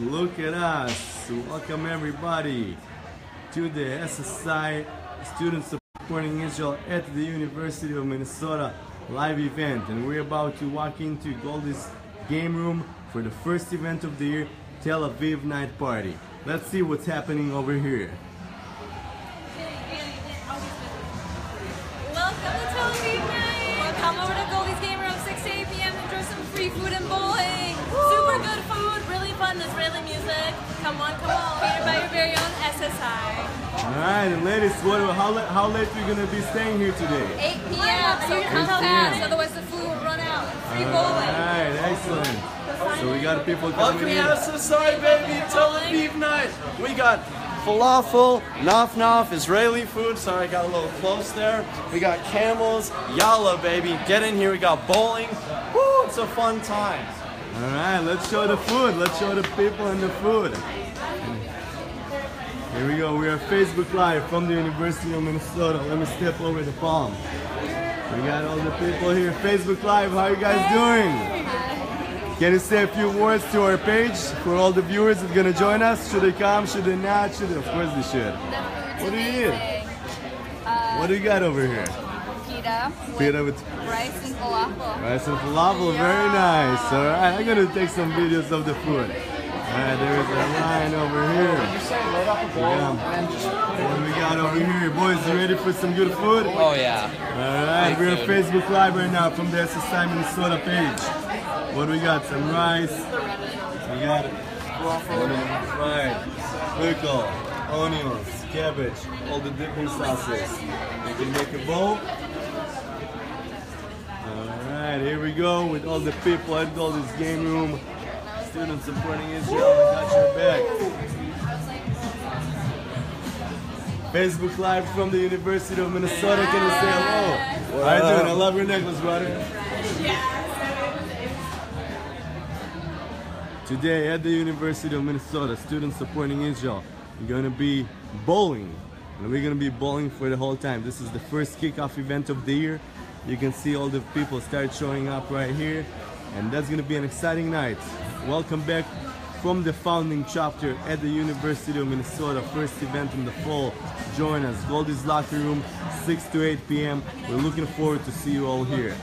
look at us. Welcome everybody to the SSI Students Supporting Israel at the University of Minnesota live event. And we're about to walk into Goldy's game room for the first event of the year, Tel Aviv Night Party. Let's see what's happening over here. Welcome to Tel Aviv night. Come over Israeli. Come on, come on. Catered by your very own SSI. All right, and ladies, what, how, la- how late we gonna be staying here today? 8 p.m. So come 8 fast, otherwise the food will run out. Free All bowling. All right, excellent. So we got people coming Welcome in. to SSI, baby, Tel Aviv night. We got falafel, naf naf, Israeli food. Sorry, I got a little close there. We got camels, yalla, baby. Get in here. We got bowling. Woo, it's a fun time. All right, let's show the food. Let's show the people and the food. Here we go. We are Facebook Live from the University of Minnesota. Let me step over the palm. We got all the people here. Facebook Live. How you guys doing? Can you say a few words to our page for all the viewers that are gonna join us? Should they come? Should they not? Should they? Of course they should. What do you eat? What do you got over here? Pita Pita with rice and falafel. Rice and falafel, very nice. All right, I'm gonna take some videos of the food. All right, there is a line over here. Yeah. What do we got over here, boys? You ready for some good food? Oh yeah. Alright, we're on Facebook Live right now from the SSI Minnesota page. What do we got? Some rice. We got fried, pickle, onions, cabbage, all the dipping sauces. You can make a bowl. Alright, here we go with all the people at Goldy's game room. Students supporting Israel, we got your back. Facebook Live from the University of Minnesota. Can you say hello? How you doing? I love your necklace, brother. Today at the University of Minnesota, students supporting Israel, we're going to be bowling. And we're going to be bowling for the whole time. This is the first kickoff event of the year. You can see all the people start showing up right here. And that's going to be an exciting night. Welcome back from the founding chapter at the University of Minnesota. First event in the fall. Join us. Goldy's Locker Room, 6 to 8 p.m. We're looking forward to see you all here.